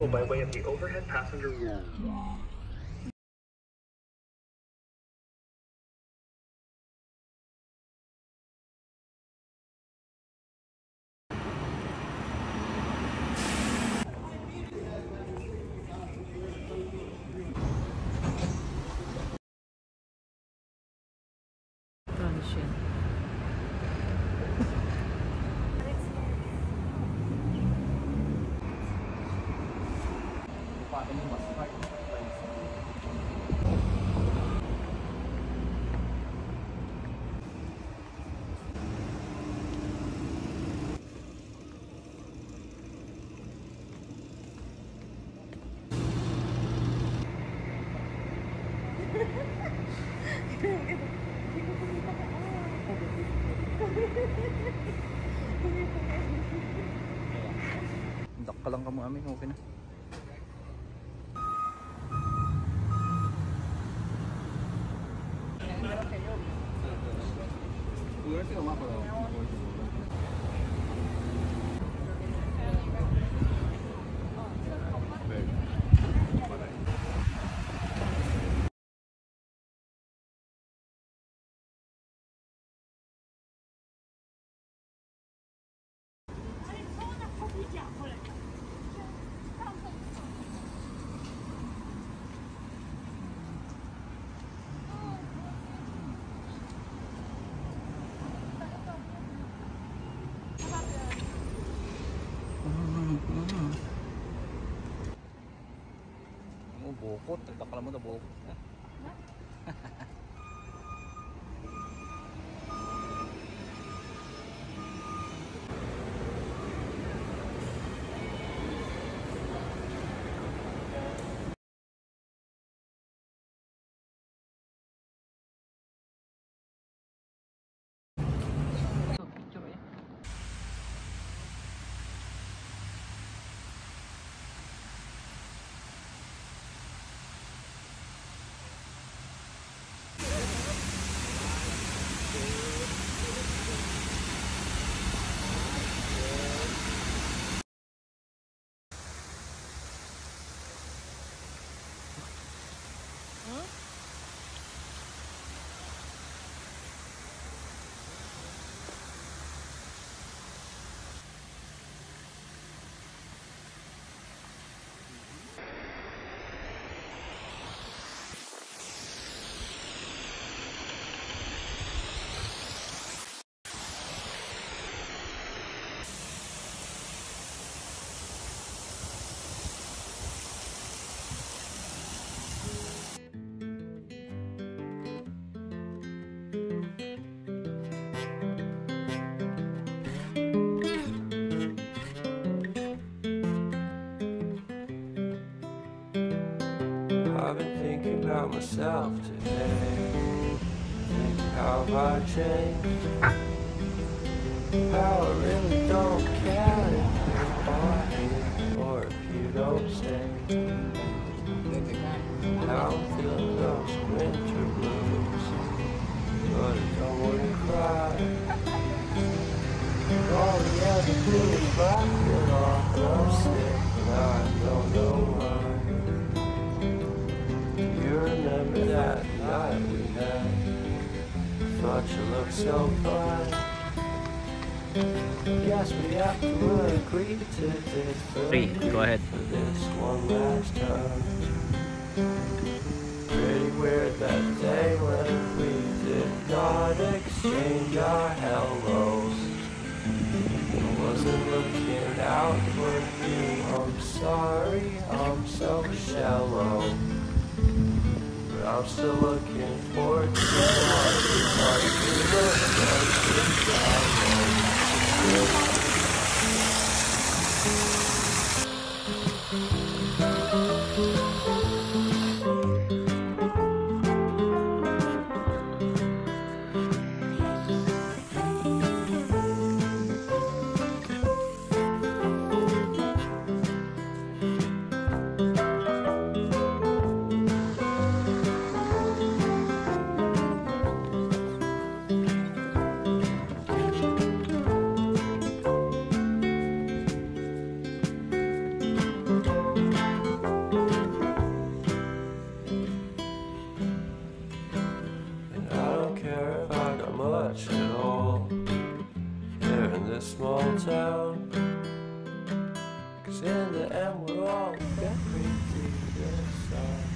by way of the overhead passenger Transient. Lang ka mo amin, okay na. 嫁过来。bukot. Baka mo na bukot na. I've been thinking about myself today. Thinking how I changed. How I really don't care if you are here or if you don't stay. Now Looked so fine. Guess we have to agree to this. Three, go ahead. For this one last time. Pretty weird that day when we did not exchange our hellos. I wasn't looking out for you. I'm sorry, I'm so shallow. I'm still looking for it. small town. Cause in the end, we're all going to the.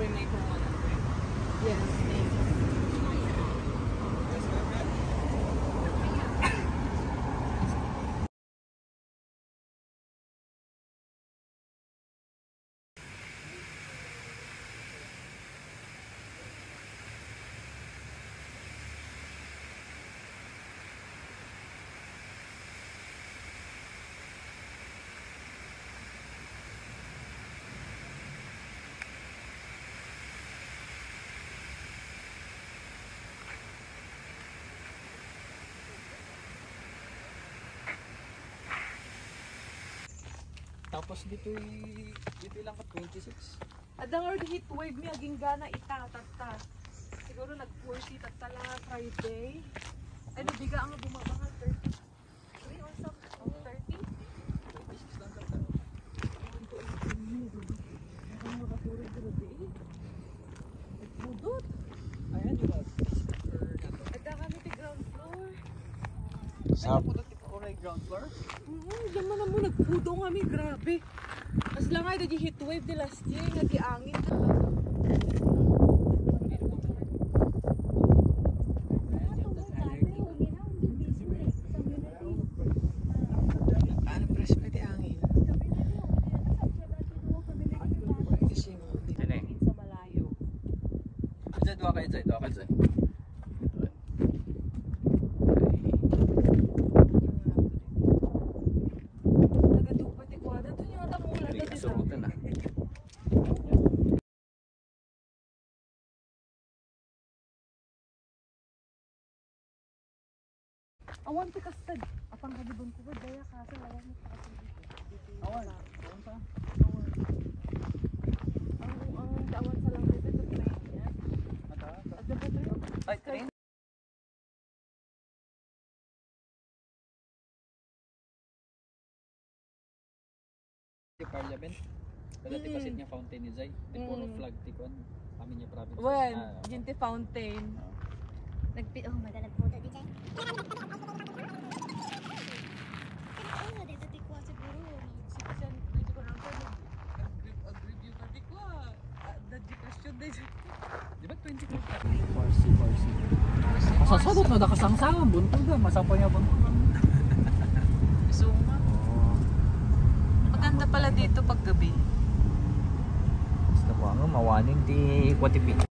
Yes, thank you. Tapos dito dito lang ka 26. Adang heat wave mi aging gana ita tatta. Siguro nag 40 tatta Friday. Ay biga ang bumabangal 30. 3 or. Oh, 30. 26 lang ka. Ang mga puro dito di. Budot. Ayan yung or. Adang kami ti ground floor. Sa ground floor. Mm, diyan man mo nagpudo kami, grabe. Mas lang ay di heat wave di last year, nag-iangin dua kayo dyan, dua kayo dyan. Nagadupa ti kwada to yung atang ulan Ay, na di suotan na. Awan ti kastad. Apang kalibon ko ba daya kasi mo pa kasi dito. Awan. sa- Awan pa. Awan. Ang ang awan sa lang dito to train niya. Mata. At the train. Ay, train. Di parliament. Kada ti Mm. pasit niya fountain ni Zay. Di puro Mm. flag ti kon. Amin niya province. Well, Ah, yun ti fountain. Nagpi Oh god, nagputo di dyan. Oo, dito ti ko siguro. Siksiyan, dito ko lang nag-review ka di ko ah. Dadji question din. Di ba 24 ka? Farsi, Farsi. Masasadot na nakasangsangan. Buntog na. Masapo niya buntog. So, maganda pala dito pag gabi. Basta po ang mawaning ti Kwatipi.